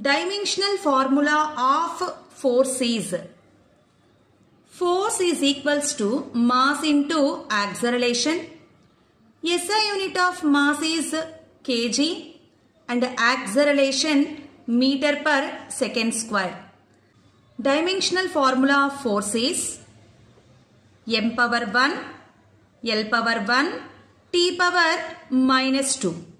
Dimensional formula of forces. force is equals to mass into acceleration. SI unit of mass is kg and acceleration meter per second square. Dimensional formula of force is m power 1, L power 1, T power minus 2.